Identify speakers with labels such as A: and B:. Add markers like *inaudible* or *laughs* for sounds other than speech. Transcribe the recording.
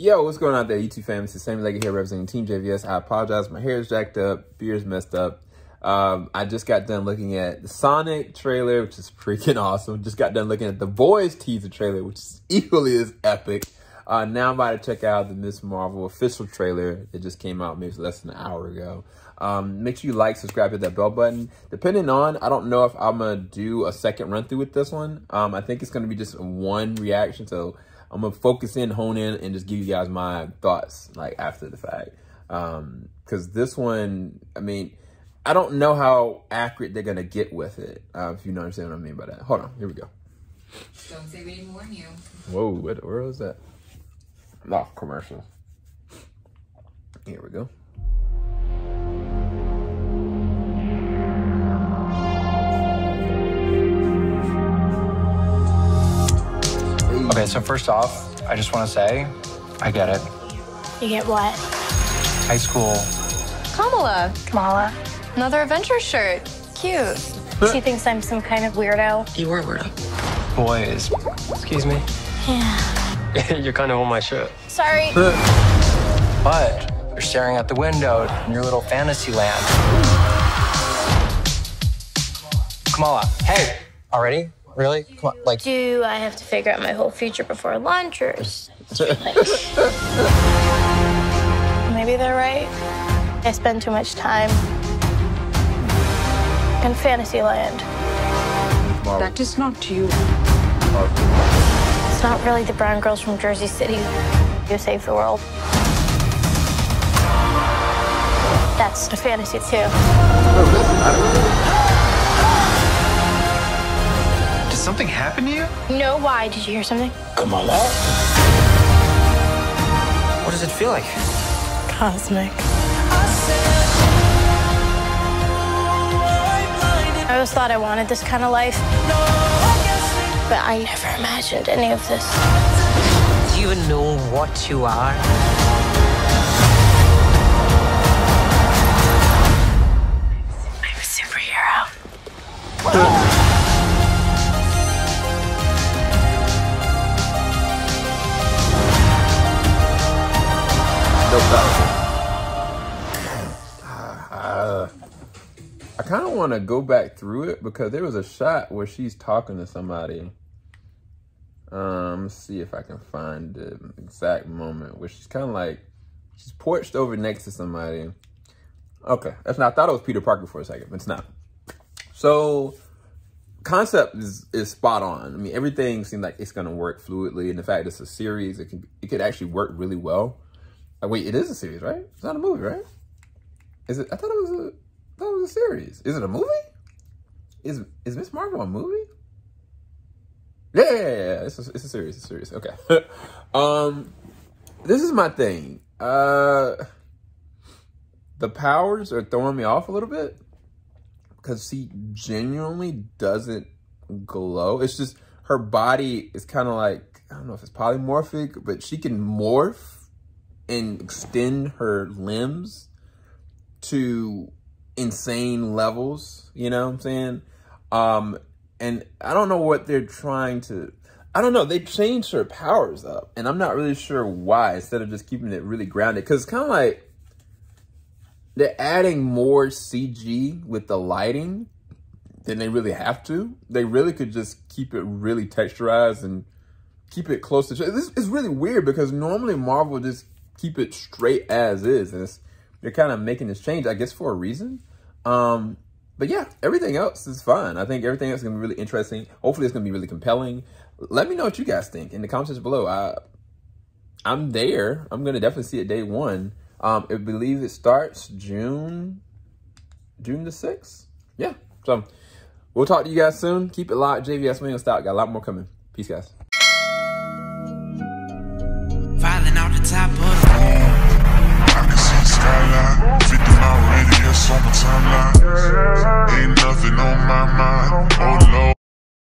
A: Yo, what's going on there, YouTube fam? It's the same Leggy here representing Team JVS. I apologize. My hair is jacked up. Beard's messed up. Um, I just got done looking at the Sonic trailer, which is freaking *laughs* awesome. Just got done looking at the Boys teaser trailer, which is *laughs* equally as epic. Uh, now I'm about to check out the Miss Marvel official trailer that just came out maybe less than an hour ago. Um, make sure you like, subscribe, hit that bell button. Depending on, I don't know if I'm going to do a second run through with this one. Um, I think it's going to be just one reaction. So I'm gonna focus in, hone in, and just give you guys my thoughts like after the fact. Um, because this one, I mean, I don't know how accurate they're gonna get with it. Uh, if you know understand what I mean by that. Hold on, here we go.
B: Don't say we didn't warn you.
A: Whoa, what, where was that? Oh, commercial. Here we go.
C: Okay, so first off, I just want to say, I get it.
D: You get what?
C: High school.
E: Kamala,
D: Kamala.
E: another Avengers shirt. Cute.
D: She thinks I'm some kind of weirdo.
F: You were a weirdo.
C: Boys.
F: Excuse me.
D: Yeah. *laughs*
F: You're kind of on my shirt.
D: Sorry. *laughs*
C: But you're staring out the window in your little fantasy land. Kamala, hey! Already? Really? Come on, like,
D: Do I have to figure out my whole future before lunch or *laughs* Maybe they're right. I spend too much time in fantasy land.
B: That is not you.
D: It's not really the brown girls from Jersey City who save the world. That's a fantasy too.
G: Something happen to you?
D: No, why? Did you hear something? Kamala?
F: What does it feel like?
D: Cosmic. I always thought I wanted this kind of life. But I never imagined any of this.
F: Do you even know what you are?
A: I kind of want to go back through it because there was a shot where she's talking to somebody. Um, let's see if I can find the exact moment where she's kind of like she's porched over next to somebody. Okay, that's not. I thought it was Peter Parker for a second, but it's not. So, concept is is spot on. I mean, everything seems like it's gonna work fluidly, and the fact it's a series, it can it could actually work really well. Uh, wait, it is a series, right? It's not a movie, right? Is it? I thought it was a. I thought it was a series. Is it a movie? Is is Miss Marvel a movie? Yeah, yeah, yeah. It's a, it's a series. It's a series. Okay. *laughs* um, this is my thing. Uh, the powers are throwing me off a little bit because she genuinely doesn't glow. It's just her body is kind of like I don't know if it's polymorphic, but she can morph and extend her limbs to insane levels, you know what I'm saying? Um, and I don't know what they're trying to, I don't know, they changed her powers up, and I'm not really sure why, instead of just keeping it really grounded, because it's kind of like, they're adding more CG with the lighting than they really have to. They really could just keep it really texturized and keep it close to, this is really weird, because normally Marvel just keep it straight as is, and they're kind of making this change, I guess, for a reason. Um, but yeah, everything else is fun. I think everything else is gonna be really interesting. Hopefully, it's gonna be really compelling. Let me know what you guys think in the comments below. I, I'm there. I'm gonna definitely see it day one. Um, I believe it starts June, June the sixth. Yeah. So we'll talk to you guys soon. Keep it locked. JVS Wing Stop. Got a lot more coming. Peace, guys.